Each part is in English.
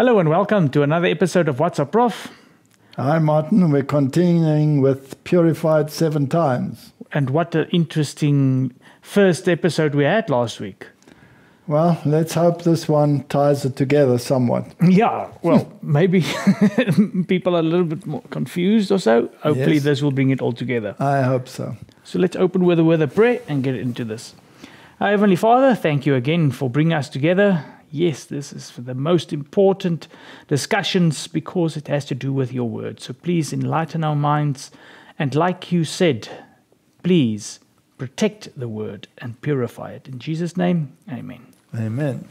Hello and welcome to another episode of What's Up Prof. Hi, Martin. We're continuing with Purified Seven Times. And what an interesting first episode we had last week. Well, let's hope this one ties it together somewhat. Yeah, well, maybe people are a little bit more confused or so. Hopefully, Yes. this will bring it all together. I hope so. So let's open with a word of prayer and get into this. Our Heavenly Father, thank you again for bringing us together. Yes, this is for the most important discussions because it has to do with your word. So please enlighten our minds. And like you said, please protect the word and purify it. In Jesus' name, amen. Amen.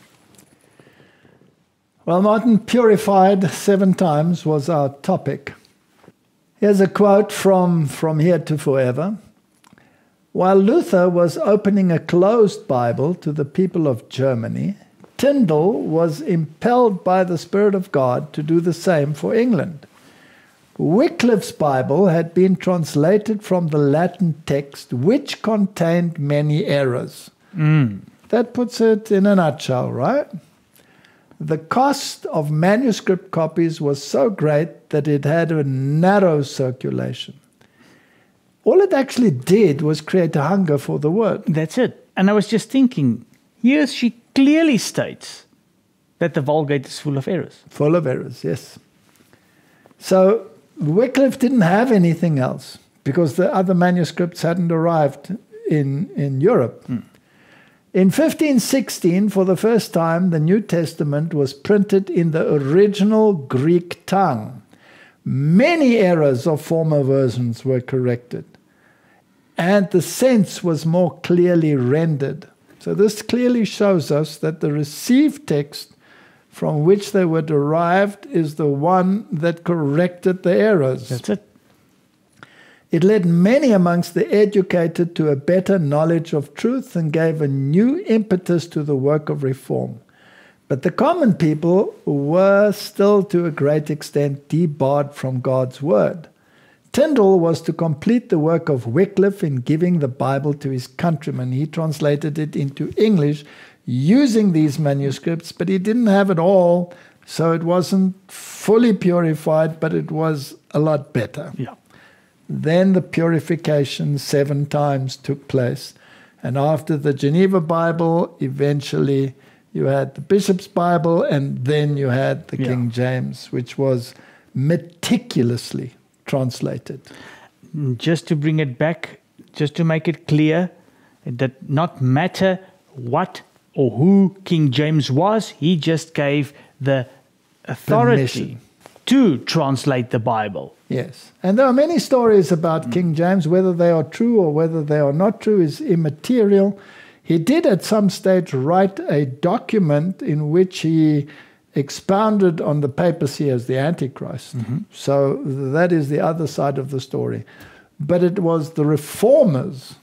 Well, Martin, purified seven times was our topic. Here's a quote from From Here to Forever. While Luther was opening a closed Bible to the people of Germany, Tyndale was impelled by the Spirit of God to do the same for England. Wycliffe's Bible had been translated from the Latin text, which contained many errors. Mm. That puts it in a nutshell, right? The cost of manuscript copies was so great that it had a narrow circulation. All it actually did was create a hunger for the word. That's it. And I was just thinking, here she clearly states that the Vulgate is full of errors. Full of errors, yes. So Wycliffe didn't have anything else because the other manuscripts hadn't arrived in, in Europe. Hmm. In 1516, for the first time, the New Testament was printed in the original Greek tongue. Many errors of former versions were corrected, and the sense was more clearly rendered. So, this clearly shows us that the received text from which they were derived is the one that corrected the errors. That's it. It led many amongst the educated to a better knowledge of truth and gave a new impetus to the work of reform. But the common people were still to a great extent debarred from God's word. Tyndale was to complete the work of Wycliffe in giving the Bible to his countrymen. He translated it into English using these manuscripts, but he didn't have it all, so it wasn't fully purified, but it was a lot better. Yeah. Then the purification seven times took place. And after the Geneva Bible, eventually you had the Bishop's Bible, and then you had the Yeah. King James, which was meticulously translated. just to bring it back, just to make it clear, it did not matter what or who King James was, he just gave the authority Permission. to translate the Bible. Yes. And there are many stories about mm. King James. Whether they are true or whether they are not true is immaterial. He did at some stage write a document in which he expounded on the papacy as the Antichrist. So that is the other side of the story. But it was the reformers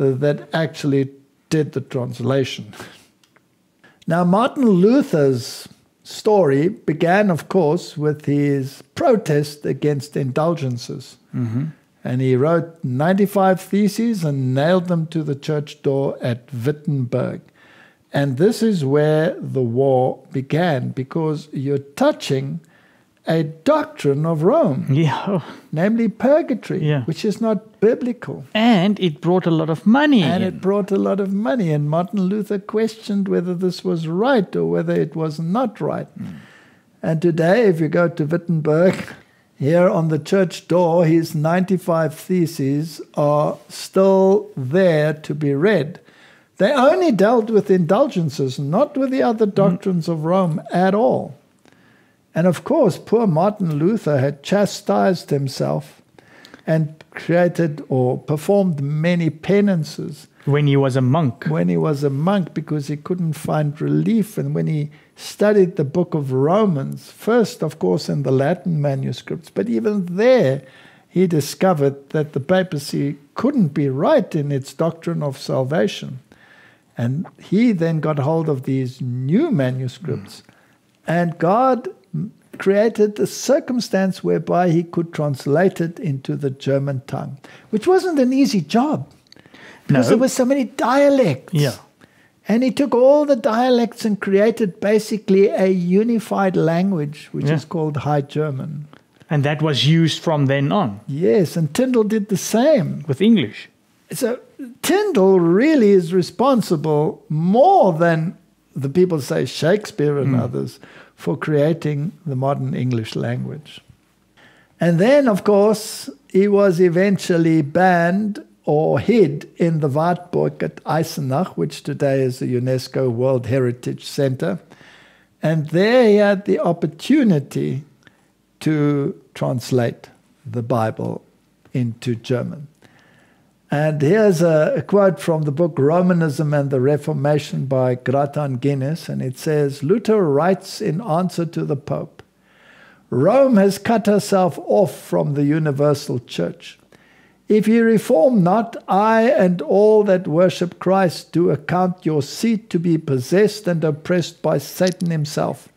uh, that actually did the translation. Now, Martin Luther's story began, of course, with his protest against indulgences. And he wrote 95 theses and nailed them to the church door at Wittenberg. And this is where the war began because you're touching a doctrine of Rome, Yeah. Oh. namely purgatory, Yeah. which is not biblical. And it brought a lot of money. And in. it brought a lot of money. And Martin Luther questioned whether this was right or whether it was not right. Hmm. And today, if you go to Wittenberg, here on the church door, his 95 theses are still there to be read. They only dealt with indulgences, not with the other mm. doctrines of Rome at all. And of course, poor Martin Luther had chastised himself and created or performed many penances when he was a monk. when he was a monk because he couldn't find relief. And when he studied the book of Romans, first, of course, in the Latin manuscripts, but even there, he discovered that the papacy couldn't be right in its doctrine of salvation. And he then got hold of these new manuscripts, and God created the circumstance whereby he could translate it into the German tongue, which wasn't an easy job because No. there were so many dialects. Yeah. And he took all the dialects and created basically a unified language, which Yeah. is called High German. And that was used from then on Yes, and Tyndale did the same. with English. So Tyndale really is responsible more than the people say Shakespeare and hmm. others for creating the modern English language. And then, of course, he was eventually banned or hid in the Wartburg at Eisenach, which today is the UNESCO World Heritage Center. And there he had the opportunity to translate the Bible into German. And here's a, quote from the book Romanism and the Reformation by Grattan Guinness, and it says Luther writes in answer to the Pope Rome has cut herself off from the universal church. If ye reform not, I and all that worship Christ do account your seat to be possessed and oppressed by Satan himself,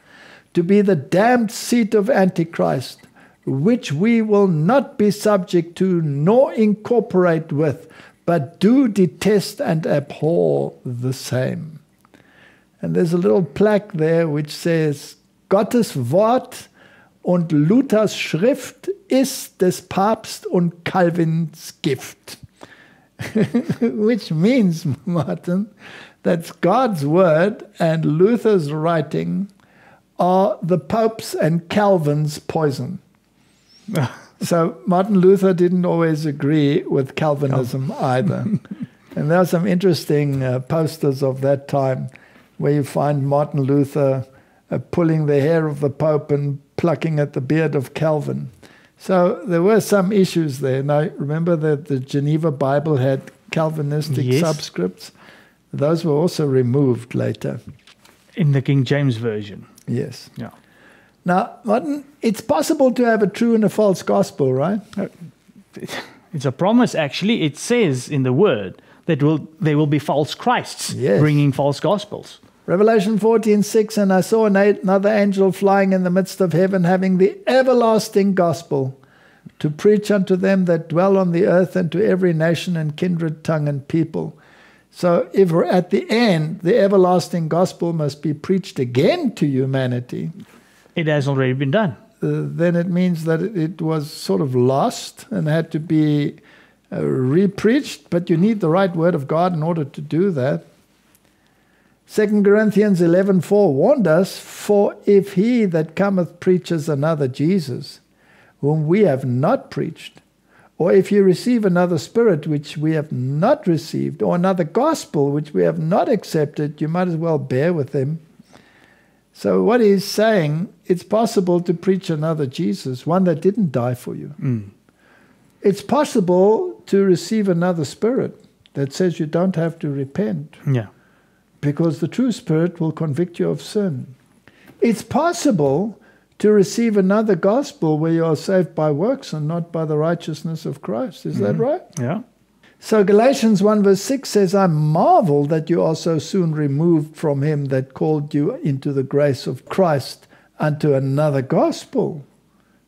to be the damned seat of Antichrist, which we will not be subject to nor incorporate with, but do detest and abhor the same. And there's a little plaque there which says, Gottes Wort und Luthers Schrift ist des Papst und Calvins Gift. which means, Martin, that God's word and Luther's writing are the Pope's and Calvin's poison. So Martin Luther didn't always agree with Calvinism either. and there are some interesting uh, posters of that time where you find Martin Luther uh, pulling the hair of the Pope and plucking at the beard of Calvin. So there were some issues there. Now, remember that the Geneva Bible had Calvinistic Yes. subscripts? Those were also removed later. In the King James Version. Yes. Yeah. Now, Martin, it's possible to have a true and a false gospel, right? It's a promise, actually. It says in the word that will there will be false Christs Yes. bringing false gospels. Revelation 14, 6, and I saw an, another angel flying in the midst of heaven, having the everlasting gospel to preach unto them that dwell on the earth and to every nation and kindred, tongue, and people. So, if we're at the end, the everlasting gospel must be preached again to humanity, It has already been done. uh, then it means that it, it was sort of lost and had to be uh, repreached, but you need the right word of God in order to do that. 2 Corinthians 11:4 warned us, For if he that cometh preaches another Jesus, whom we have not preached, or if you receive another spirit which we have not received, or another gospel which we have not accepted, you might as well bear with him. So what he's saying, it's possible to preach another Jesus, one that didn't die for you. Mm. It's possible to receive another spirit that says you don't have to repent Yeah. because the true spirit will convict you of sin. It's possible to receive another gospel where you are saved by works and not by the righteousness of Christ. Is that right? Yeah. So Galatians 1 verse 6 says, I marvel that you are so soon removed from him that called you into the grace of Christ unto another gospel.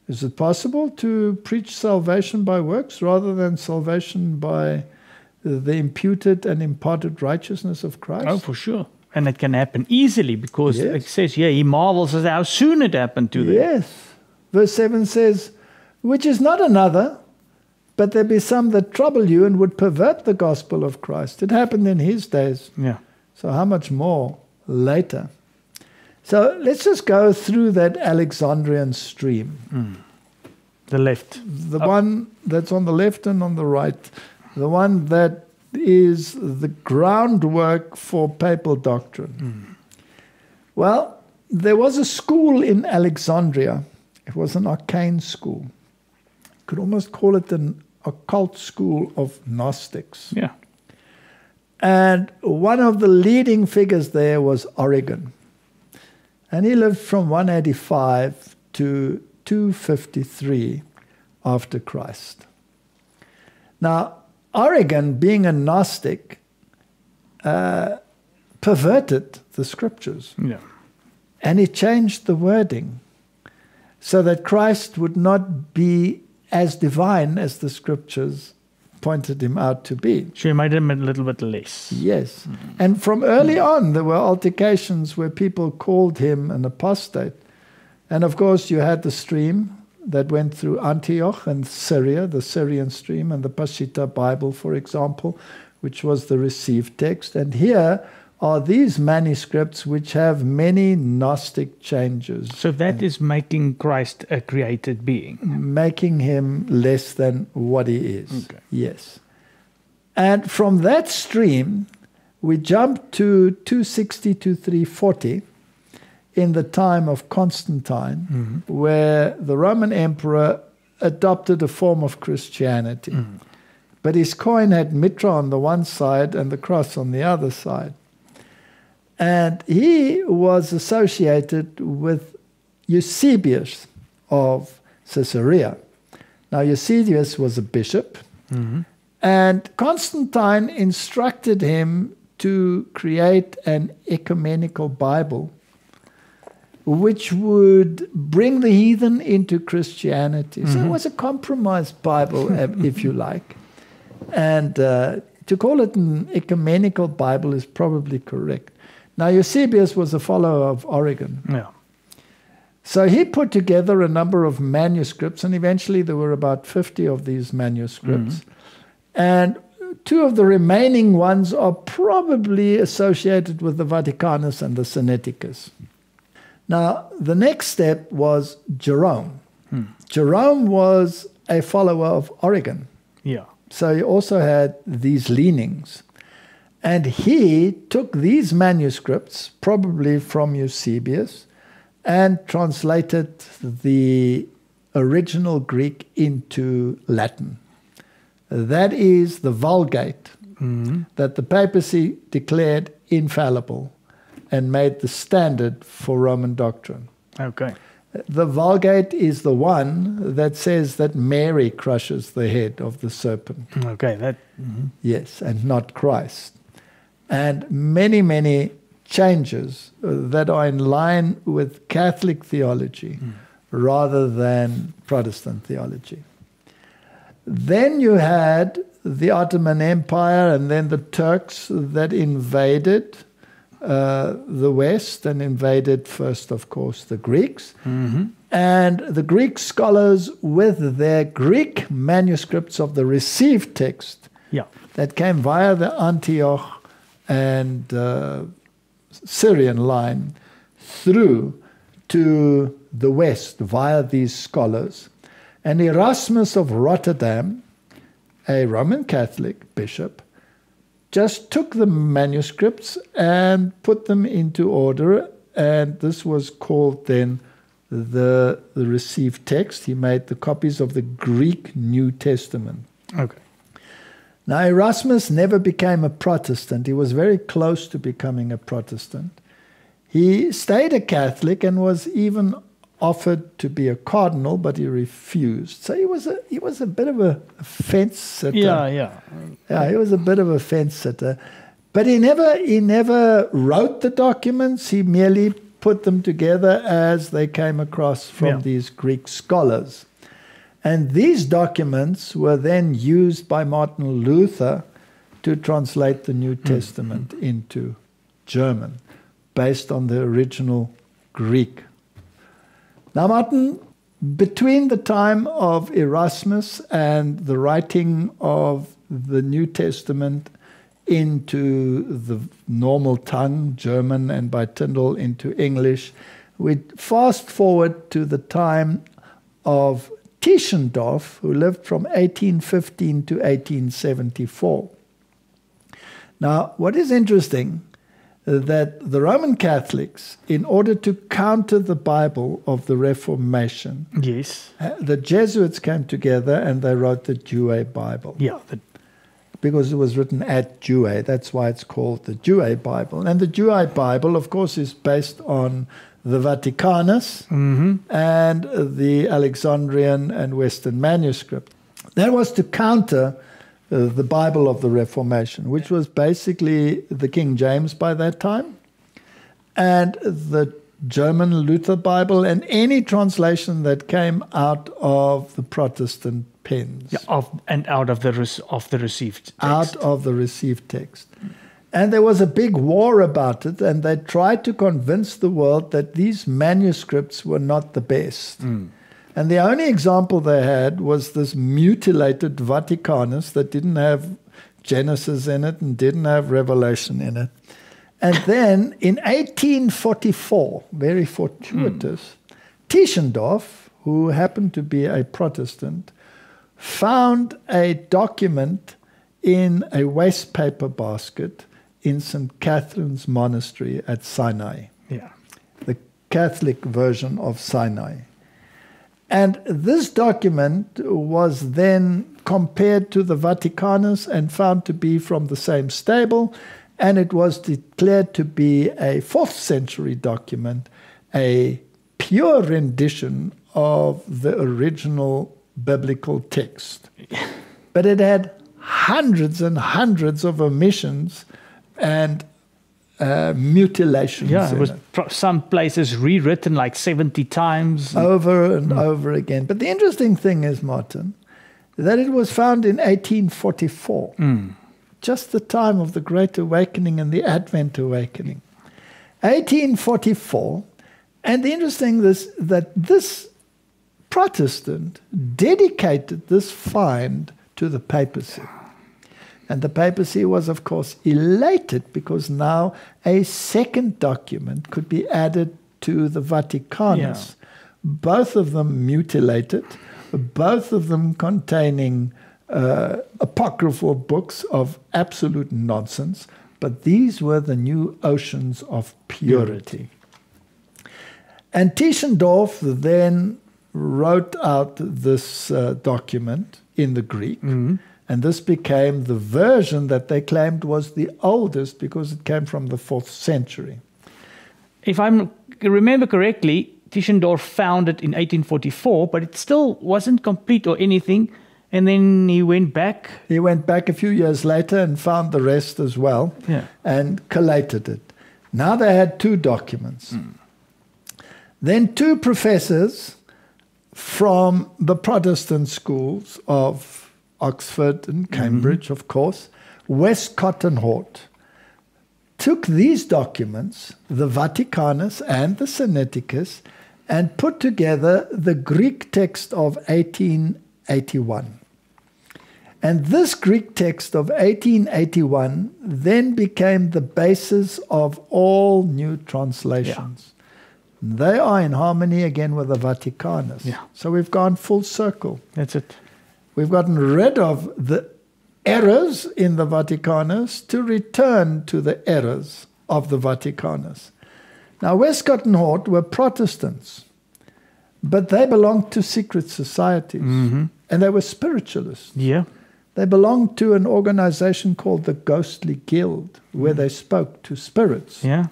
Is it possible to preach salvation by works rather than salvation by the imputed and imparted righteousness of Christ? Oh, for sure. And it can happen easily because Yes. it says, yeah, he marvels at how soon it happened to them. Yes. Verse 7 says, Which is not another, but there be some that trouble you and would pervert the gospel of Christ. It happened in his days. Yeah. So, how much more later? So, let's just go through that Alexandrian stream. Mm. The left. The one that's on the left and on the right, the one that is the groundwork for papal doctrine. Mm. Well, there was a school in Alexandria. It was an arcane school. You could almost call it an occult school of Gnostics. Yeah. And one of the leading figures there was Origen. And he lived from 185 to 253 after Christ. Now, Origen, being a Gnostic, uh, perverted the scriptures Yeah. and he changed the wording so that Christ would not be as divine as the scriptures pointed him out to be. So you made him a little bit less. Yes. Mm-hmm. And from early on, there were altercations where people called him an apostate. And of course, you had the stream that went through Antioch and Syria, the Syrian stream, and the Peshitta Bible, for example, which was the received text. And here are these manuscripts which have many Gnostic changes. So that is making Christ a created being. Making him less than what he is. Okay. Yes. And from that stream, we jump to 260 to 340 in the time of Constantine, Mm-hmm. where the Roman emperor adopted a form of Christianity. Mm-hmm. But his coin had Mithra on the one side and the cross on the other side. And he was associated with Eusebius of Caesarea. Now, Eusebius was a bishop, Mm-hmm. and Constantine instructed him to create an ecumenical Bible which would bring the heathen into Christianity. So it was a compromised Bible, if you like. And uh, to call it an ecumenical Bible is probably correct. Now, Eusebius was a follower of Origen. Yeah. So he put together a number of manuscripts, and eventually there were about 50 of these manuscripts. Mm-hmm. And two of the remaining ones are probably associated with the Vaticanus and the Sinaiticus. Now, the next step was Jerome. Hmm. Jerome was a follower of Origen. Yeah. So he also had these leanings. And he took these manuscripts, probably from Eusebius, and translated the original Greek into Latin. That is the Vulgate Mm-hmm. that the papacy declared infallible and made the standard for Roman doctrine. Okay. The Vulgate is the one that says that Mary crushes the head of the serpent. Okay. That. mhm. Yes, and not Christ. And many, many changes that are in line with Catholic theology rather than Protestant theology. Then you had the Ottoman Empire and then the Turks that invaded uh, the West and invaded first, of course, the Greeks. Mhm. And the Greek scholars, with their Greek manuscripts of the received text Yeah. that came via the Antioch and uh, Syrian line through to the West via these scholars. And Erasmus of Rotterdam, a Roman Catholic bishop, just took the manuscripts and put them into order. And this was called then the, the received text. He made the copies of the Greek New Testament. Okay. Now, Erasmus never became a Protestant. He was very close to becoming a Protestant. He stayed a Catholic and was even offered to be a cardinal, but he refused. So he was a he was a bit of a fence sitter. Yeah. Yeah. Yeah, he was a bit of a fence sitter. But he never he never wrote the documents. He merely put them together as they came across from Yeah. these Greek scholars. And these documents were then used by Martin Luther to translate the New hmm. Testament into German based on the original Greek. Now, Martin, between the time of Erasmus and the writing of the New Testament into the normal tongue, German, and by Tyndale into English, we fast forward to the time of Tischendorf, who lived from 1815 to 1874. Now, what is interesting uh, that the Roman Catholics, in order to counter the Bible of the Reformation, Yes. uh, the Jesuits came together and they wrote the Douay Bible Yeah. Because it was written at Douay. That's why it's called the Douay Bible. And the Douay Bible, of course, is based on the Vaticanus mhm. and the Alexandrian and Western manuscript. That was to counter uh, the Bible of the Reformation, which was basically the King James by that time, and the German Luther Bible, and any translation that came out of the Protestant pens. Yeah, of, and out of the of the received text. Out of the received text. And there was a big war about it, and they tried to convince the world that these manuscripts were not the best. Mm. And the only example they had was this mutilated Vaticanus that didn't have Genesis in it and didn't have Revelation in it. And then in 1844, very fortuitous, mm. Tischendorf, who happened to be a Protestant, found a document in a waste paper basket in St. Catherine's Monastery at Sinai. Yeah. The Catholic version of Sinai. And this document was then compared to the Vaticanus and found to be from the same stable, and it was declared to be a fourth century document, a pure rendition of the original biblical text. But it had hundreds and hundreds of omissions and uh, mutilations. Yeah, it was it. some places rewritten like 70 times. Over and mm. over again. But the interesting thing is, Martin, that it was found in 1844, mm. just the time of the Great Awakening and the Advent Awakening. 1844. And the interesting is that this Protestant dedicated this find to the papacy. And the papacy was, of course, elated because now a second document could be added to the Vaticanus. Yeah. Both of them mutilated, both of them containing uh, apocryphal books of absolute nonsense, but these were the new oceans of purity. And Tischendorf then wrote out this uh, document in the Greek. Mm-hmm. And this became the version that they claimed was the oldest because it came from the fourth century. If I remember correctly, Tischendorf found it in 1844, but it still wasn't complete or anything. And then he went back. He went back a few years later and found the rest as well yeah. and collated it. Now they had two documents. Mm. Then two professors from the Protestant schools of Oxford and Cambridge, mm-hmm. of course, Westcott and Hort, took these documents, the Vaticanus and the Sinaiticus, and put together the Greek text of 1881. And this Greek text of 1881 then became the basis of all new translations. Yeah. They are in harmony again with the Vaticanus. Yeah. So we've gone full circle. That's it. We've gotten rid of the errors in the Vaticanus to return to the errors of the Vaticanus. Now, Westcott and Hort were Protestants, but they belonged to secret societies mm-hmm. and they were spiritualists. Yeah. They belonged to an organization called the Ghostly Guild, where mm. they spoke to spirits. Yeah.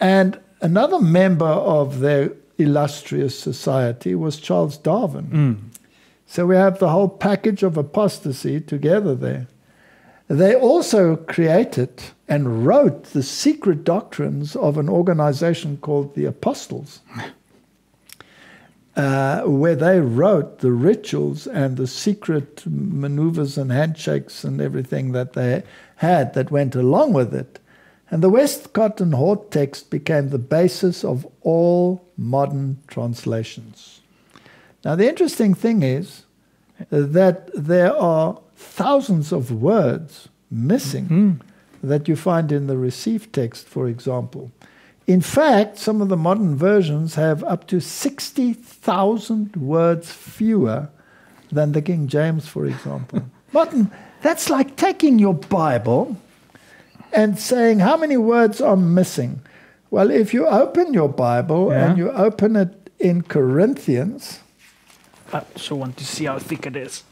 And another member of their illustrious society was Charles Darwin. Mm. So we have the whole package of apostasy together there. They also created and wrote the secret doctrines of an organization called the Apostles, uh, where they wrote the rituals and the secret maneuvers and handshakes and everything that they had that went along with it. And the Westcott and Hort text became the basis of all modern translations. Now, the interesting thing is that there are thousands of words missing mm. that you find in the received text, for example. In fact, some of the modern versions have up to 60,000 words fewer than the King James, for example. Martin, that's like taking your Bible and saying, How many words are missing? Well, if you open your Bible yeah. and you open it in Corinthians, I also want to see how thick it is.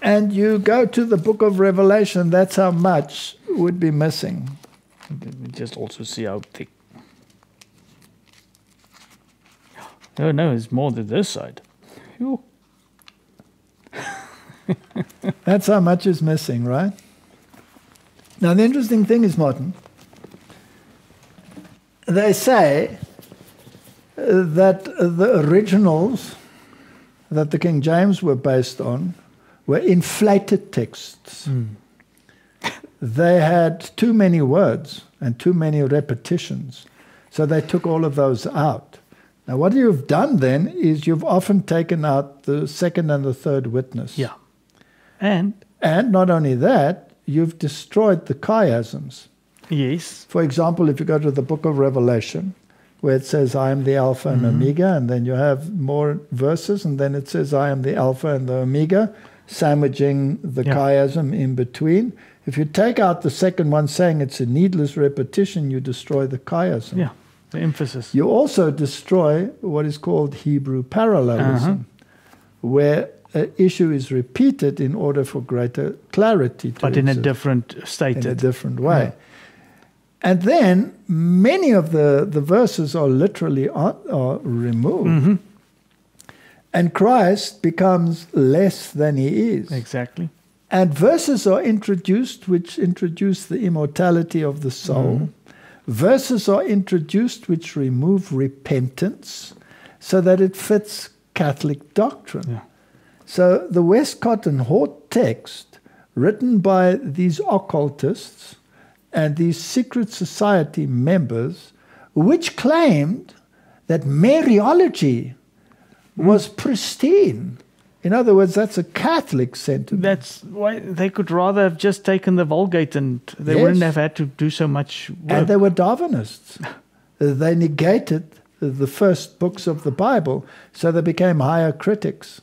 And you go to the book of Revelation, that's how much would be missing. Just also see how thick. Oh no, it's more than this side. that's how much is missing, right? Now, the interesting thing is, Martin, they say that the originals that the King James were based on were inflated texts. Hmm. They had too many words and too many repetitions. So they took all of those out. Now, what you've done then is you've often taken out the second and the third witness. Yeah. And And not only that, you've destroyed the chiasms. yes. For example, if you go to the book of Revelation, where it says, I am the Alpha and mm-hmm. Omega, and then you have more verses, and then it says, I am the Alpha and the Omega, sandwiching the Yeah. chiasm in between. If you take out the second one saying it's a needless repetition, you destroy the chiasm. Yeah. The emphasis. You also destroy what is called Hebrew parallelism, uh-huh. where an issue is repeated in order for greater clarity to but in a exist different in a different way. And then many of the, the verses are literally are, are removed. Mm-hmm. And Christ becomes less than he is. Exactly. And verses are introduced which introduce the immortality of the soul. Mm-hmm. Verses are introduced which remove repentance so that it fits Catholic doctrine. Yeah. So the Westcott and Hort text, written by these occultists and these secret society members, which claimed that Mariology hmm. was pristine. In other words, that's a Catholic sentiment. That's why they could rather have just taken the Vulgate and they Yes. wouldn't have had to do so much work. And they were Darwinists. they negated the first books of the Bible, so they became higher critics.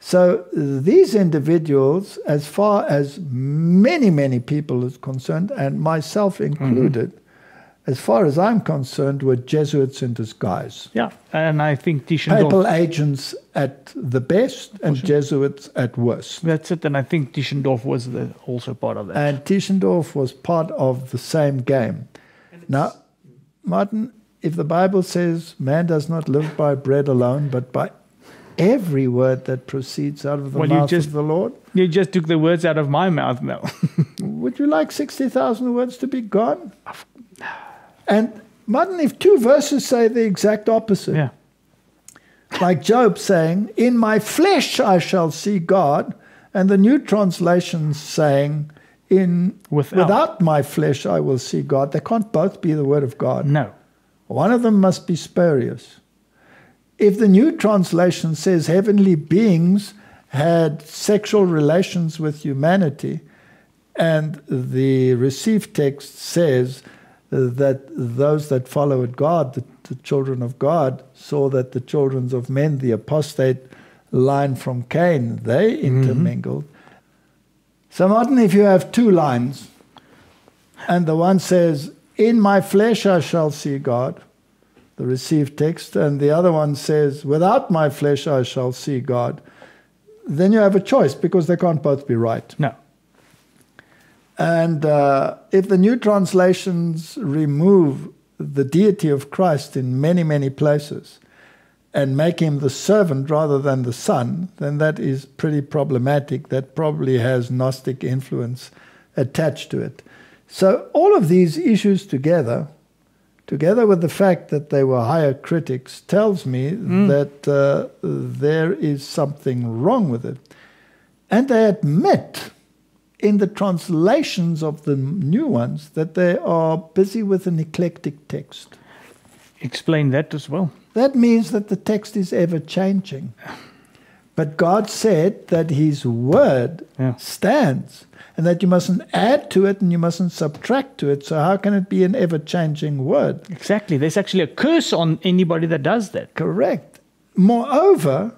So these individuals, as far as many, many people is concerned, and myself mm-hmm. included, as far as I'm concerned, were Jesuits in disguise. yeah. And I think Tischendorf. Papal agents at the best and Jesuits at worst. That's it. And I think Tischendorf was the, also part of that. And Tischendorf was part of the same game. Now, Martin, if the Bible says man does not live by bread alone, but by every word that proceeds out of the Well, you mouth just- of the Lord, you just took the words out of my mouth now. would you like 60,000 words to be gone? And Martin, if two verses say the exact opposite, yeah. like Job saying, In my flesh I shall see God, and the new translation saying, In Without. without my flesh I will see God. They can't both be the word of God. No. One of them must be spurious. If the new translation says heavenly beings had sexual relations with humanity, and the received text says that those that followed God, the, the children of God, saw that the children of men, the apostate line from Cain, they mm-hmm. intermingled. So, Martin, if you have two lines, and the one says, In my flesh I shall see God, the received text, and the other one says, Without my flesh I shall see God, then you have a choice because they can't both be right. No. And uh, if the new translations remove the deity of Christ in many, many places and make him the servant rather than the son, then that is pretty problematic. That probably has Gnostic influence attached to it. So, all of these issues together, together with the fact that they were higher critics, tells me that uh, there is something wrong with it. And they admit in the translations of the new ones that they are busy with an eclectic text. Explain that as well. That means that the text is ever changing. But God said that His word Yeah. stands and that you mustn't add to it and you mustn't subtract to it. So, how can it be an ever changing word? Exactly. There's actually a curse on anybody that does that. Correct. Moreover,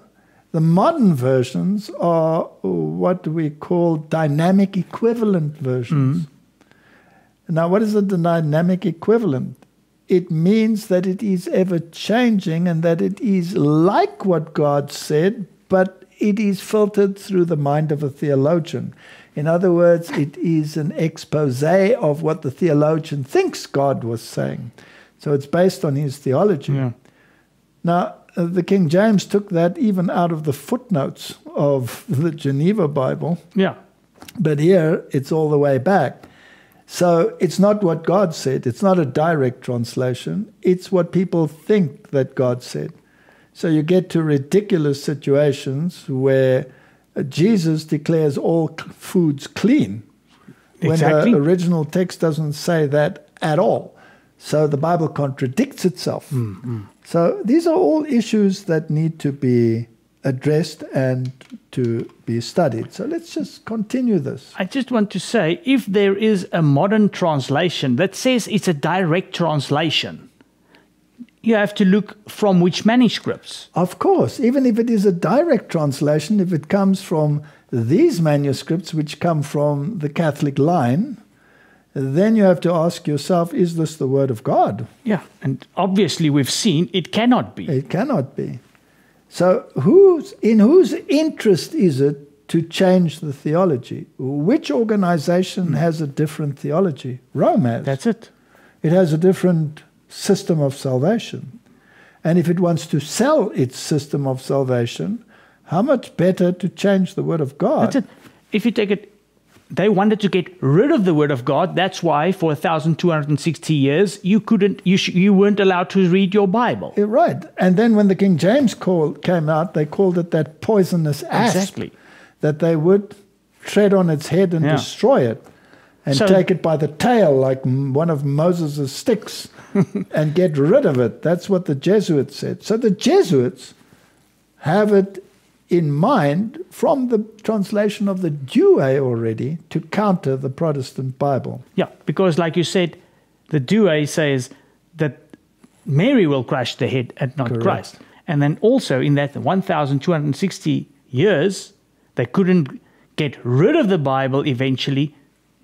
the modern versions are what we call dynamic equivalent versions. Mm. Now, what is a dynamic equivalent? It means that it is ever changing and that it is like what God said, but it is filtered through the mind of a theologian. In other words, it is an expose of what the theologian thinks God was saying. So it's based on his theology. Yeah. Now, uh, the King James took that even out of the footnotes of the Geneva Bible, Yeah. but here it's all the way back. So it's not what God said. It's not a direct translation. It's what people think that God said. So you get to ridiculous situations where Jesus declares all c- foods clean when the original text doesn't say that at all. So the Bible contradicts itself. Mm, mm. So these are all issues that need to be addressed and to be studied. So let's just continue this. I just want to say if there is a modern translation that says it's a direct translation, you have to look from which manuscripts. Of course, even if it is a direct translation, if it comes from these manuscripts, which come from the Catholic line, then you have to ask yourself is this the Word of God? Yeah, and obviously we've seen it cannot be. It cannot be. So, whose, in whose interest is it to change the theology? Which organization has a different theology? Rome has. That's it. It has a different system of salvation. And if it wants to sell its system of salvation, how much better to change the Word of God? If you take it, they wanted to get rid of the word of God. That's why for 1,260 years you couldn't, you, sh- you weren't allowed to read your Bible. Right. And then when the King James call, came out, they called it that poisonous asp. Exactly. That they would tread on its head and Yeah. destroy it and So- take it by the tail like one of Moses' sticks and get rid of it. That's what the Jesuits said. So the Jesuits have it in mind from the translation of the Douay already to counter the Protestant Bible. Yeah, because like you said, the Douay says that Mary will crush the head and not Correct. Christ. And then also in that 1,260 years, they couldn't get rid of the Bible eventually,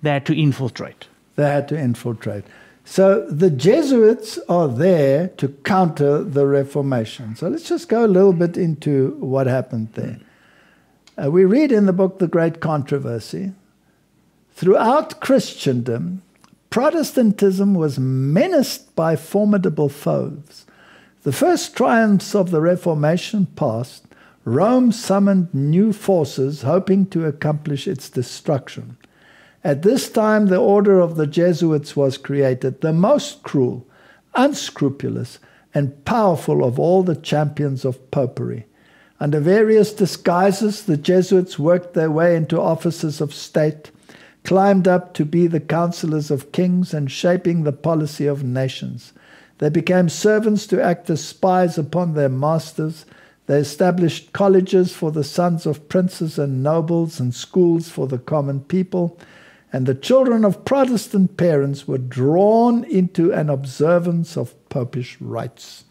they had to infiltrate. They had to infiltrate. So the Jesuits are there to counter the Reformation. So let's just go a little bit into what happened there. Uh, we read in the book The Great Controversy throughout Christendom, Protestantism was menaced by formidable foes. The first triumphs of the Reformation passed, Rome summoned new forces hoping to accomplish its destruction. At this time, the order of the Jesuits was created, the most cruel, unscrupulous, and powerful of all the champions of popery. Under various disguises, the Jesuits worked their way into offices of state, climbed up to be the counselors of kings, and shaping the policy of nations. They became servants to act as spies upon their masters. They established colleges for the sons of princes and nobles and schools for the common people. And the children of Protestant parents were drawn into an observance of popish rites.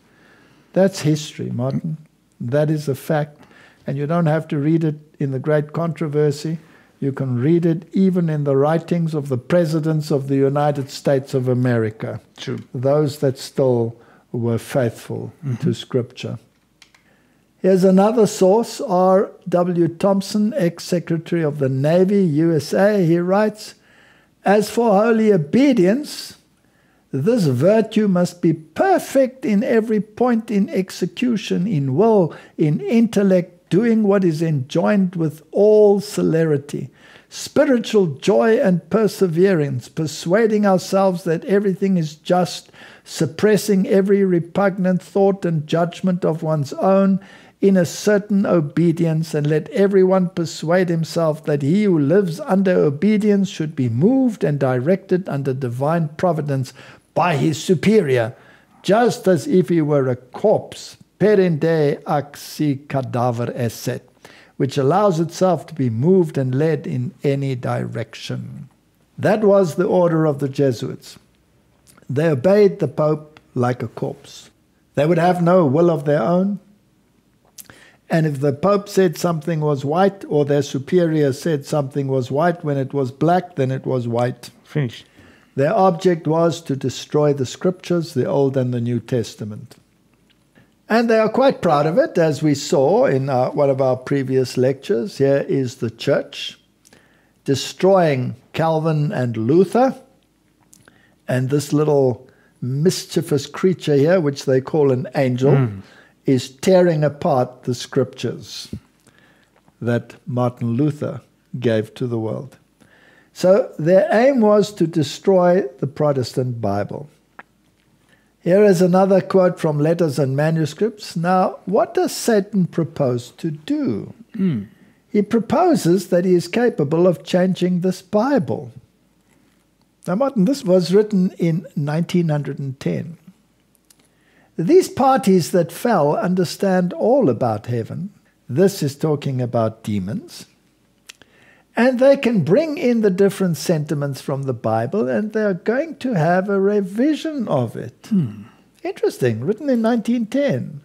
That's history, Martin. That is a fact. And you don't have to read it in the great controversy. You can read it even in the writings of the presidents of the United States of America, True. those that still were faithful to mm-hmm. Scripture. Here's another source, R.W. Thompson, ex Secretary of the Navy, USA. He writes As for holy obedience, this virtue must be perfect in every point in execution, in will, in intellect, doing what is enjoined with all celerity. Spiritual joy and perseverance, persuading ourselves that everything is just, suppressing every repugnant thought and judgment of one's own in a certain obedience, and let everyone persuade himself that he who lives under obedience should be moved and directed under divine providence by his superior, just as if he were a corpse, perinde ac si cadaver esset, which allows itself to be moved and led in any direction. That was the order of the Jesuits. They obeyed the Pope like a corpse. They would have no will of their own. And if the Pope said something was white, or their superior said something was white when it was black, then it was white. Finished. Their object was to destroy the scriptures, the Old and the New Testament. And they are quite proud of it, as we saw in uh, one of our previous lectures. Here is the church destroying Calvin and Luther, and this little mischievous creature here, which they call an angel, is tearing apart the scriptures that Martin Luther gave to the world. So their aim was to destroy the Protestant Bible. Here is another quote from Letters and Manuscripts. Now, what does Satan propose to do? Mm. He proposes that he is capable of changing this Bible. Now, Martin, this was written in 1910. These parties that fell understand all about heaven. This is talking about demons. And they can bring in the different sentiments from the Bible, and they're going to have a revision of it. Hmm. Interesting, written in 1910.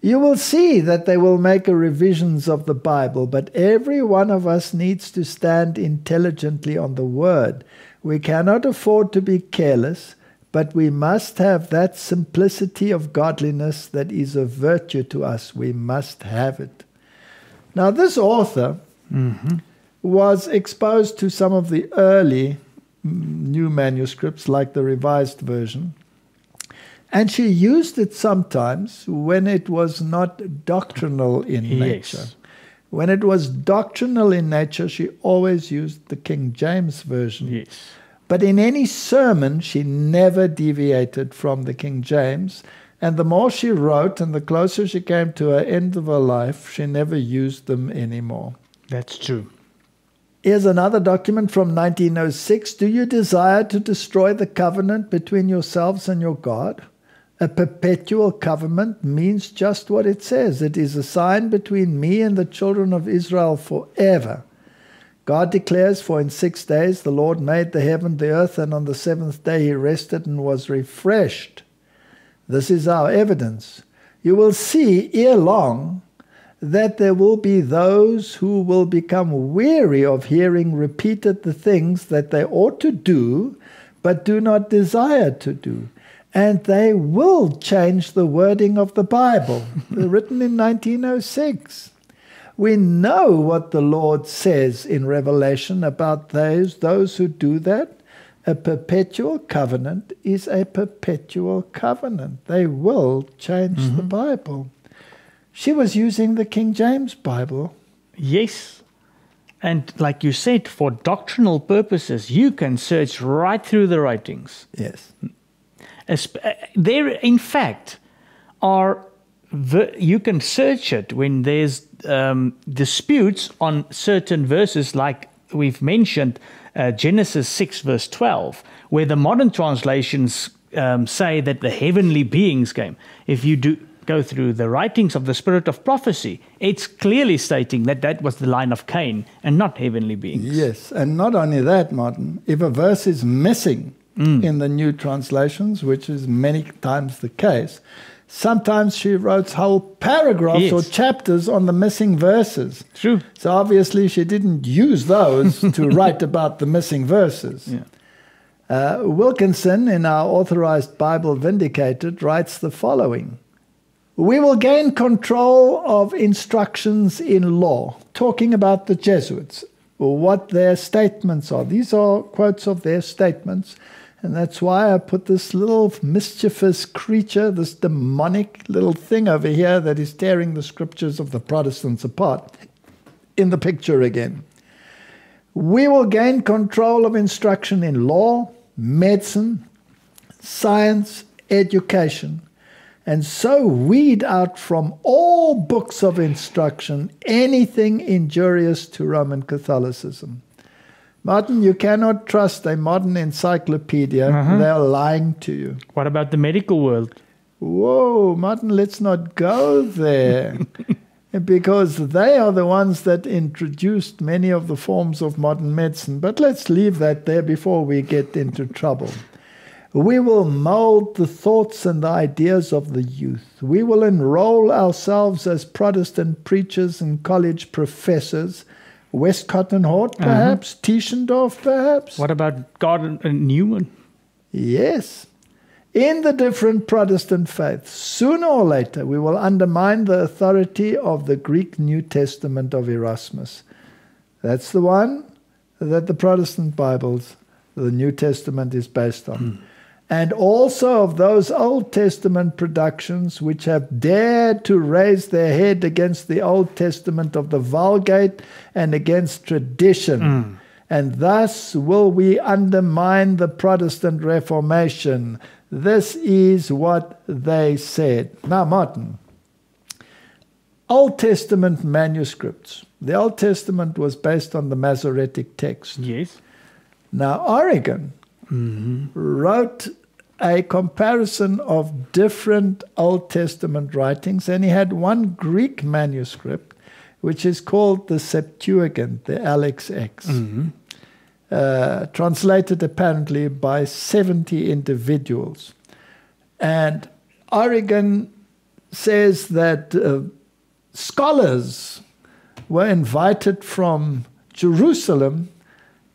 You will see that they will make a revisions of the Bible, but every one of us needs to stand intelligently on the Word. We cannot afford to be careless, but we must have that simplicity of godliness that is a virtue to us. We must have it. Now, this author Mm-hmm. was exposed to some of the early mm, new manuscripts, like the Revised Version. And she used it sometimes when it was not doctrinal in Yes. nature. When it was doctrinal in nature, she always used the King James Version. Yes. But in any sermon, she never deviated from the King James. And the more she wrote and the closer she came to her end of her life, she never used them anymore. That's true. Here's another document from 1906. Do you desire to destroy the covenant between yourselves and your God? A perpetual covenant means just what it says it is a sign between me and the children of Israel forever. God declares, For in six days the Lord made the heaven, the earth, and on the seventh day he rested and was refreshed. This is our evidence. You will see ere long that there will be those who will become weary of hearing repeated the things that they ought to do, but do not desire to do. And they will change the wording of the Bible, written in 1906. We know what the Lord says in Revelation about those, those who do that. A perpetual covenant is a perpetual covenant. They will change the Bible. She was using the King James Bible. Yes. And like you said, for doctrinal purposes, you can search right through the writings. Yes. Uh, There, in fact, are you can search it when there's um, disputes on certain verses, like we've mentioned uh, Genesis six verse twelve, where the modern translations um, say that the heavenly beings came. If you do go through the writings of the spirit of prophecy, it's clearly stating that that was the line of Cain and not heavenly beings. Yes. And not only that, Martin, if a verse is missing in the new translations, which is many times the case, sometimes she wrote whole paragraphs or chapters on the missing verses. True. So obviously she didn't use those to write about the missing verses. Yeah. Uh, Wilkinson, in our authorized Bible Vindicated, writes the following We will gain control of instructions in law, talking about the Jesuits, what their statements are. These are quotes of their statements. And that's why I put this little mischievous creature, this demonic little thing over here that is tearing the scriptures of the Protestants apart, in the picture again. We will gain control of instruction in law, medicine, science, education, and so weed out from all books of instruction anything injurious to Roman Catholicism. Martin, you cannot trust a modern encyclopedia. Uh-huh. They're lying to you. What about the medical world? Whoa, Martin, let's not go there. because they are the ones that introduced many of the forms of modern medicine. But let's leave that there before we get into trouble. We will mold the thoughts and the ideas of the youth. We will enroll ourselves as Protestant preachers and college professors. Westcott and Hort, uh-huh. perhaps? Tischendorf, perhaps? What about God and Newman? Yes. In the different Protestant faiths, sooner or later, we will undermine the authority of the Greek New Testament of Erasmus. That's the one that the Protestant Bibles, the New Testament, is based on. Hmm. And also of those Old Testament productions which have dared to raise their head against the Old Testament of the Vulgate and against tradition hmm. and thus will we undermine the Protestant Reformation. This is what they said. Now, Martin, Old Testament manuscripts. The Old Testament was based on the Masoretic text. Yes. Now, Origen wrote a comparison of different Old Testament writings, and he had one Greek manuscript, which is called the Septuagint, the LXX, uh, translated apparently by 70 individuals. And Origen says that uh, scholars were invited from Jerusalem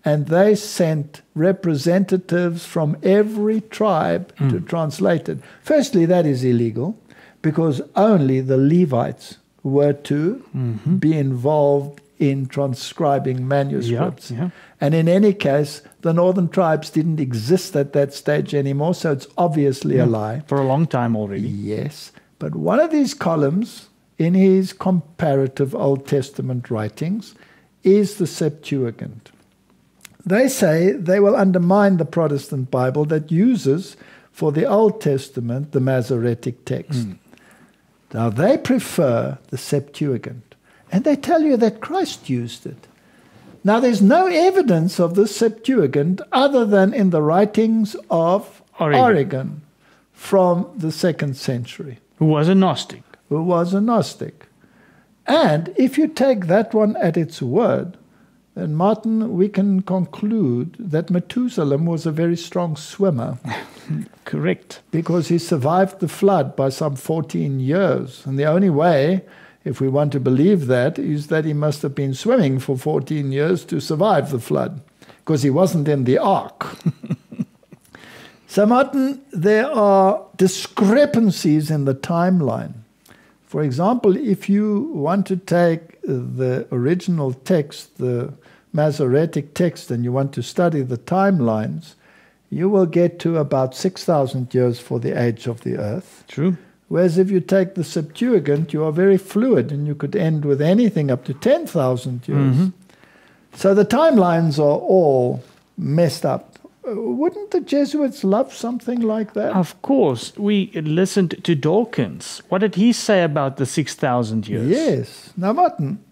and they sent representatives from every tribe to hmm. translate it. Firstly, that is illegal because only the Levites were to mm-hmm. be involved in transcribing manuscripts. yeah. And in any case, the northern tribes didn't exist at that stage anymore, so it's obviously a lie. For a long time already. Yes, but one of these columns in his comparative Old Testament writings is the Septuagint. They say they will undermine the Protestant Bible that uses for the Old Testament the Masoretic text. Hmm. Now they prefer the Septuagint, and they tell you that Christ used it. Now there's no evidence of the Septuagint other than in the writings of Origen. Origen from the second century Who was a Gnostic. who was a Gnostic. And if you take that one at its word, then Martin, we can conclude that Methuselah was a very strong swimmer Correct. because he survived the flood by some 14 years. And the only way, if we want to believe that, is that he must have been swimming for 14 years to survive the flood because he wasn't in the ark. so, Martin, there are discrepancies in the timeline. For example, if you want to take the original text, the Masoretic text, and you want to study the timelines, you will get to about 6,000 years for the age of the earth. True. Whereas if you take the Septuagint, you are very fluid and you could end with anything up to 10,000 years. So the timelines are all messed up. Uh, Wouldn't the Jesuits love something like that? Of course, we listened to Dawkins. What did he say about the 6,000 years? Yes. Now, Martin,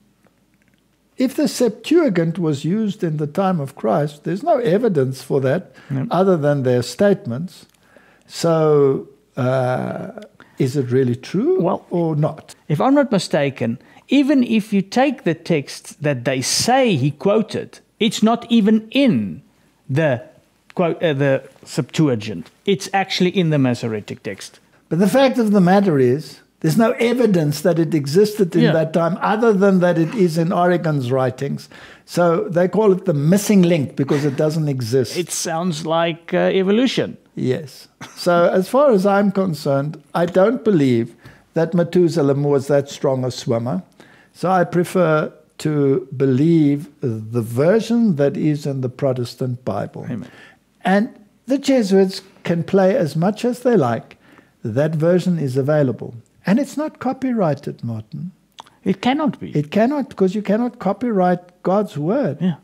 if the Septuagint was used in the time of Christ, there's no evidence for that No. other than their statements. So, uh, is it really true Well- or not? If I'm not mistaken, even if you take the text that they say he quoted, it's not even in the quote uh, the Septuagint. It's actually in the Masoretic text. But the fact of the matter is, there's no evidence that it existed in Yeah. that time other than that it is in Origen's writings. So they call it the missing link because it doesn't exist. It sounds like uh, evolution. Yes. So, as far as I'm concerned, I don't believe that Methuselah was that strong a swimmer. So, I prefer to believe the version that is in the Protestant Bible. Amen. And the Jesuits can play as much as they like. That version is available. And it's not copyrighted, Martin. It cannot be. It cannot, because you cannot copyright God's word. yeah.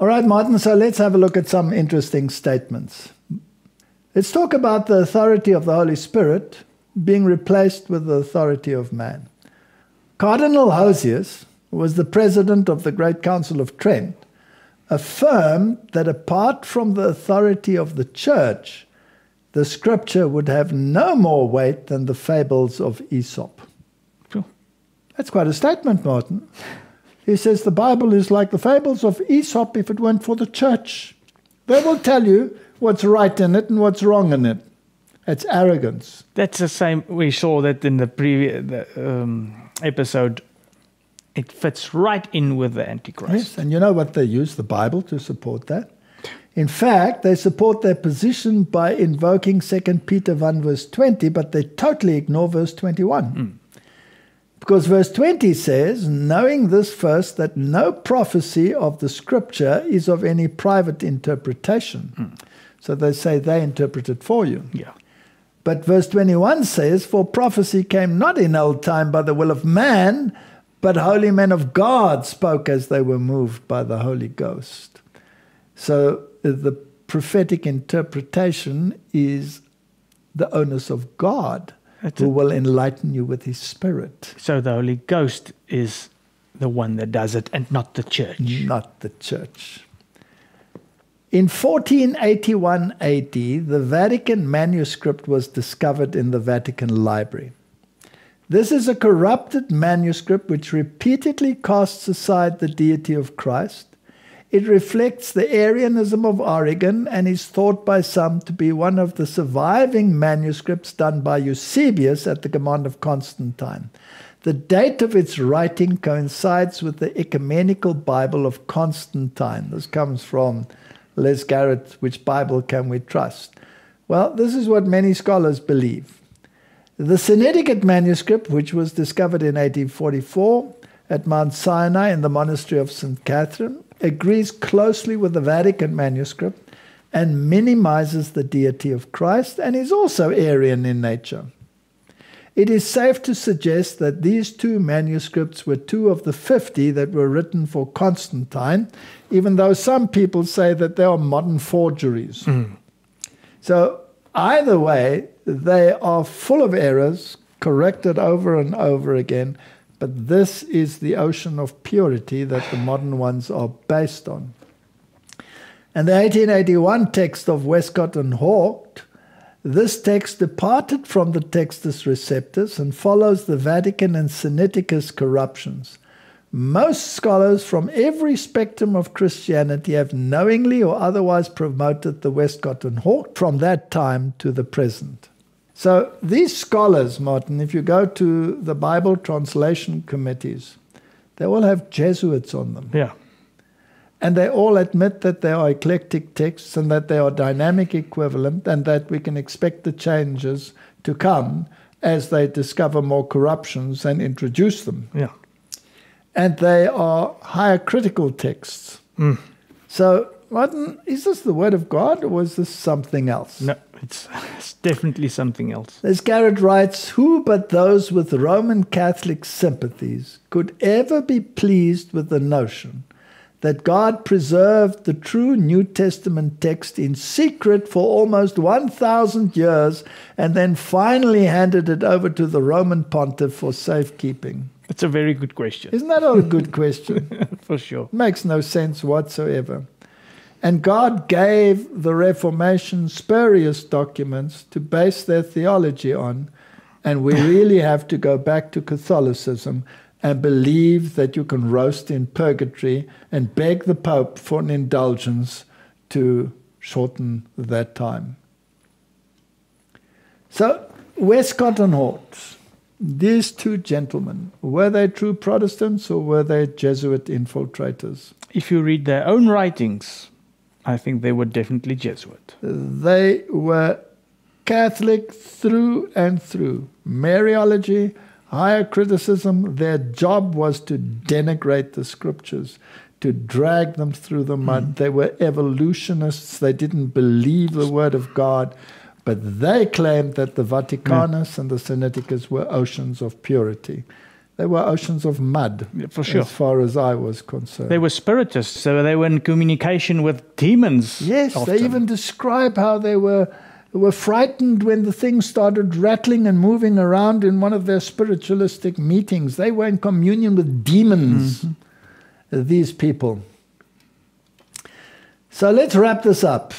All right, Martin, so let's have a look at some interesting statements. Let's talk about the authority of the Holy Spirit being replaced with the authority of man. Cardinal Hosius, who was the president of the Great Council of Trent, affirmed that apart from the authority of the church, the scripture would have no more weight than the fables of Aesop. Sure. That's quite a statement, Martin. He says the Bible is like the fables of Aesop if it weren't for the church. They will tell you what's right in it and what's wrong in it. It's arrogance. That's the same. We saw that in the previous the, um, episode. It fits right in with the Antichrist. Yes, and you know what they use the Bible to support that? In fact, they support their position by invoking 2 Peter 1 verse 20, but they totally ignore verse 21. Hmm. Because verse 20 says, knowing this first, that no prophecy of the scripture is of any private interpretation. Hmm. So they say they interpret it for you. Yeah. But verse 21 says, For prophecy came not in old time by the will of man, but holy men of God spoke as they were moved by the Holy Ghost. So uh, the prophetic interpretation is the onus of God That's who it. will enlighten you with his spirit, So the Holy Ghost is the one that does it and not the church. not the church. In 1481 AD, the Vatican manuscript was discovered in the Vatican Library. This is a corrupted manuscript which repeatedly casts aside the deity of Christ. It reflects the Arianism of Origen and is thought by some to be one of the surviving manuscripts done by Eusebius at the command of Constantine. The date of its writing coincides with the Ecumenical Bible of Constantine. This comes from Les Garrett, Which Bible Can We Trust? Well, this is what many scholars believe. The Sinaiticate manuscript, which was discovered in 1844 at Mount Sinai in the monastery of St. Catherine, agrees closely with the Vatican manuscript and minimizes the deity of Christ and is also Arian in nature. It is safe to suggest that these two manuscripts were two of the 50 that were written for Constantine, even though some people say that they are modern forgeries. Hmm. So, either way, they are full of errors, corrected over and over again, but this is the ocean of purity that the modern ones are based on. And the 1881 text of Westcott and Hort, this text departed from the Textus Receptus and follows the Vatican and Sinaiticus corruptions. Most scholars from every spectrum of Christianity have knowingly or otherwise promoted the Westcott and Hort from that time to the present. So these scholars, Martin, if you go to the Bible translation committees, they all have Jesuits on them. Yeah. And they all admit that they are eclectic texts and that they are dynamic equivalent and that we can expect the changes to come as they discover more corruptions and introduce them. Yeah. And they are higher critical texts. Mm. So, Martin, is this the Word of God or is this something else? No, it's, it's definitely something else. As Garrett writes, who but those with Roman Catholic sympathies could ever be pleased with the notion that God preserved the true New Testament text in secret for almost 1,000 years and then finally handed it over to the Roman pontiff for safekeeping? That's a very good question, Isn't that a good question? for sure. Makes no sense whatsoever. And God gave the Reformation spurious documents to base their theology on. And we really have to go back to Catholicism and believe that you can roast in purgatory and beg the Pope for an indulgence to shorten that time. So, Westcott and Hort, these two gentlemen, were they true Protestants or were they Jesuit infiltrators? If you read their own writings, I think they were definitely Jesuit. They were Catholic through and through. Mariology, higher criticism, their job was to denigrate the scriptures, to drag them through the mud. Mm. They were evolutionists, they didn't believe the word of God, but they claimed that the Vaticanus mm. and the Sinaiticus were oceans of purity. They were oceans of mud, for sure. as far as I was concerned. They were spiritists, so they were in communication with demons. Yes, often. they even describe how they were were frightened when the thing started rattling and moving around in one of their spiritualistic meetings. They were in communion with demons. Mm-hmm. Uh, these people. So let's wrap this up.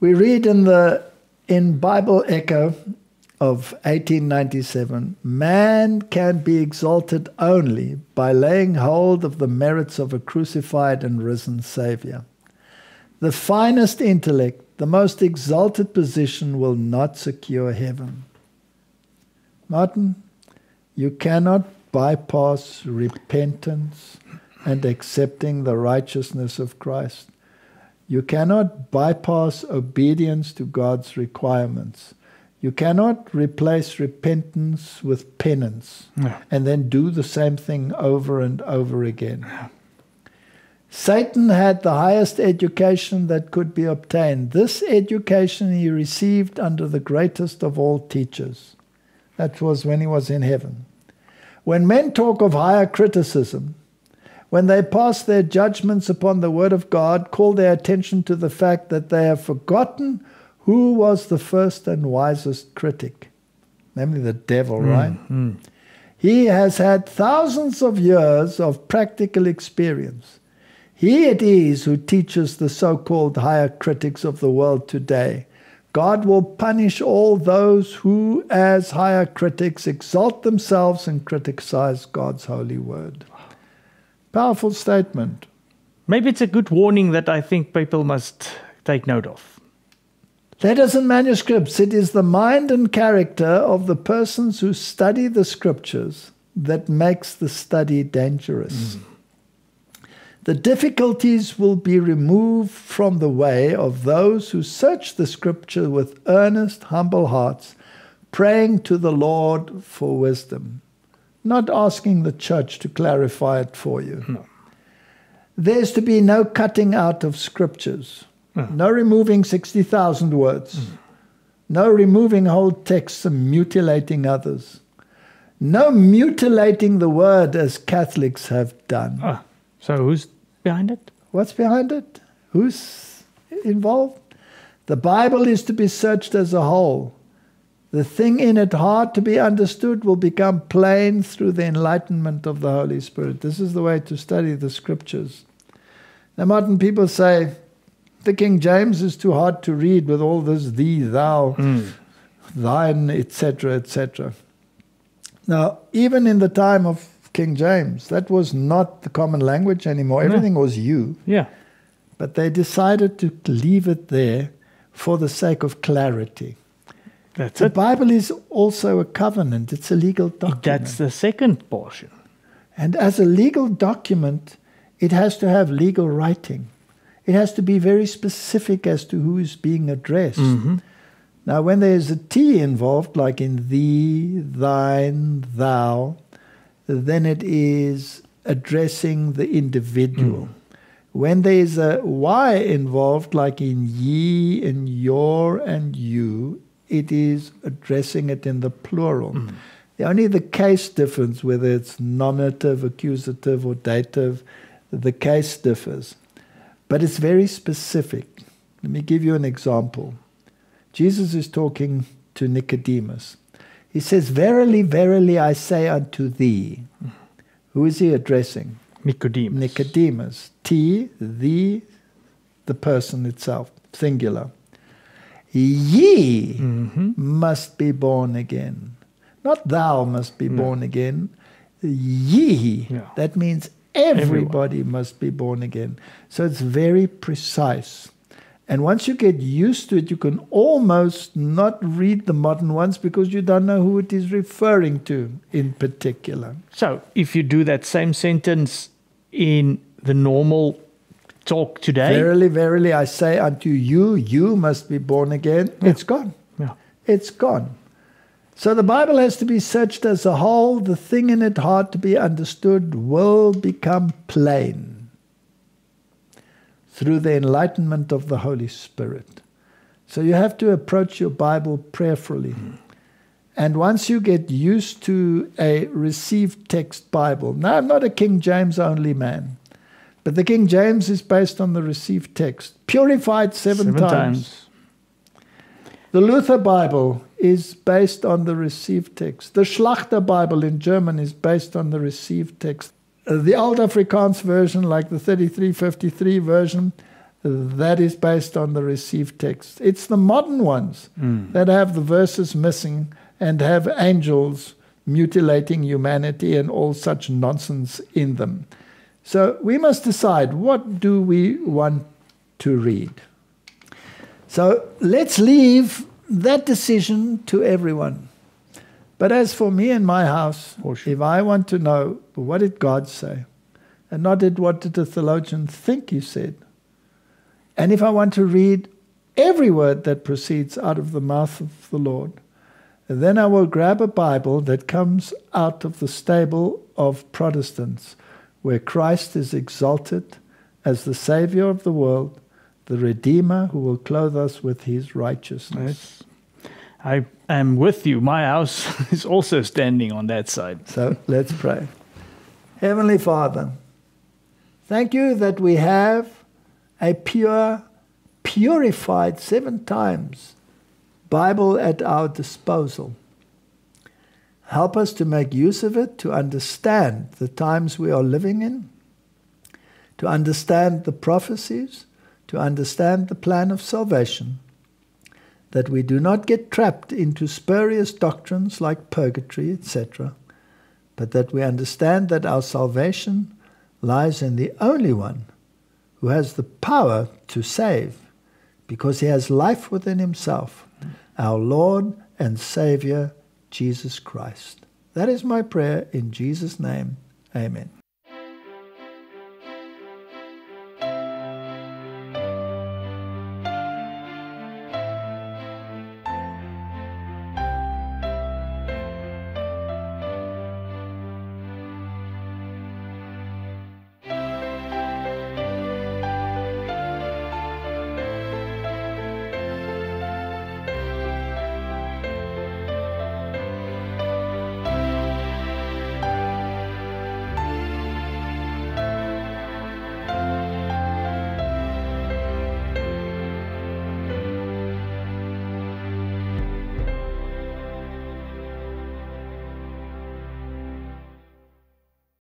We read in the in Bible Echo of 1897, man can be exalted only by laying hold of the merits of a crucified and risen Savior. The finest intellect, the most exalted position will not secure heaven. Martin, you cannot bypass repentance and accepting the righteousness of Christ. You cannot bypass obedience to God's requirements. You cannot replace repentance with penance No. and then do the same thing over and over again. Satan had the highest education that could be obtained. This education he received under the greatest of all teachers. That was when he was in heaven. When men talk of higher criticism, when they pass their judgments upon the Word of God, call their attention to the fact that they have forgotten who was the first and wisest critic, namely the devil, Mm, right? mm. He has had thousands of years of practical experience. He it is who teaches the so called higher critics of the world today. God will punish all those who, as higher critics, exalt themselves and criticize God's holy word. Powerful statement. Maybe it's a good warning that I think people must take note of. Letters and manuscripts, it is the mind and character of the persons who study the scriptures that makes the study dangerous. Mm. The difficulties will be removed from the way of those who search the scripture with earnest, humble hearts, praying to the Lord for wisdom, not asking the church to clarify it for you. No. There's to be no cutting out of scriptures. No. No removing 60,000 words. No removing whole texts and mutilating others. No mutilating the word as Catholics have done. Ah, so who's behind it? What's behind it? Who's involved? The Bible is to be searched as a whole. The thing in it hard to be understood will become plain through the enlightenment of the Holy Spirit. This is the way to study the scriptures. Now, modern people say the King James is too hard to read with all this thee, thou, Mm. thine, etc., etc. Now, even in the time of King James, that was not the common language anymore. No. Everything was you. Yeah. But they decided to leave it there for the sake of clarity. That's The it. Bible is also a covenant, it's a legal document. That's the second portion. And as a legal document, it has to have legal writing. It has to be very specific as to who is being addressed. Mhm. Now, when there's a T involved, like in thee, thine, thou, then it is addressing the individual. When there is a Y involved, like in ye and your and you, it is addressing it in the plural. The only the case difference, whether it's nominative, accusative, or dative, the case differs. But it's very specific. Let me give you an example. Jesus is talking to Nicodemus. He says, Verily, verily, I say unto thee. Who is he addressing? Nicodemus. Nicodemus. T, thee, the person itself, singular. Ye Mhm. must be born again. Not thou must be No. born again. Ye. Yeah. That means everybody must be born again. So it's very precise. And once you get used to it, you can almost not read the modern ones because you don't know who it is referring to in particular. So if you do that same sentence in the normal talk today, Verily, verily, I say unto you, you must be born again. Yeah. It's gone. yeah. It's gone. So the Bible has to be searched as a whole. The thing in it hard to be understood will become plain through the enlightenment of the Holy Spirit. So you have to approach your Bible prayerfully. And once you get used to a received text Bible, now I'm not a King James only man, but the King James is based on the received text, purified seven, times. The Luther Bible is based on the received text. The Schlachter Bible in German is based on the received text. Uh, The Old Afrikaans version, like the 3353 version, that is based on the received text. It's the modern ones Mm. that have the verses missing and have angels mutilating humanity and all such nonsense in them. So we must decide what do we want to read. So let's leave that decision to everyone. But as for me and my house, sure. if I want to know what did God say, and not did what did the theologian think he said, and if I want to read every word that proceeds out of the mouth of the Lord, then I will grab a Bible that comes out of the stable of Protestants, where Christ is exalted as the Savior of the world, the Redeemer who will clothe us with his righteousness. Yes. I am with you. My house is also standing on that side. So let's pray. Heavenly Father, thank you that we have a pure, purified seven times Bible at our disposal. Help us to make use of it, to understand the times we are living in, to understand the prophecies, to understand the plan of salvation, that we do not get trapped into spurious doctrines like purgatory, etc., but that we understand that our salvation lies in the only one who has the power to save, because he has life within himself, our Lord and Savior, Jesus Christ. That is my prayer in Jesus' name. Amen.